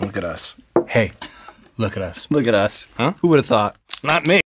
Look at us. Hey, look at us. Look at us. Huh? Who would have thought? Not me.